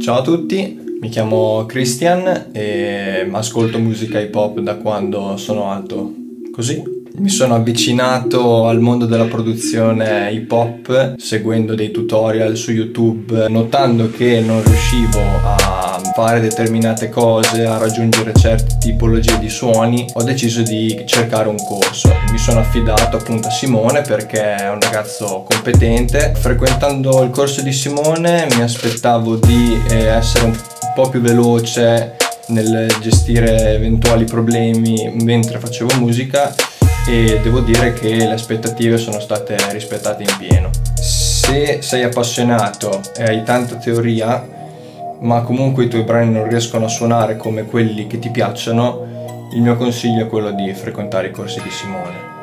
Ciao a tutti, mi chiamo Christian e ascolto musica hip hop da quando sono alto così. Mi sono avvicinato al mondo della produzione hip hop seguendo dei tutorial su YouTube, notando che non riuscivo a fare determinate cose, a raggiungere certe tipologie di suoni, ho deciso di cercare un corso. Mi sono affidato appunto a Simone perché è un ragazzo competente. Frequentando il corso di Simone mi aspettavo di eh, essere un po' più veloce nel gestire eventuali problemi mentre facevo musica e devo dire che le aspettative sono state rispettate in pieno. Se sei appassionato e hai tanta teoria, ma comunque i tuoi brani non riescono a suonare come quelli che ti piacciono, il mio consiglio è quello di frequentare i corsi di Simone.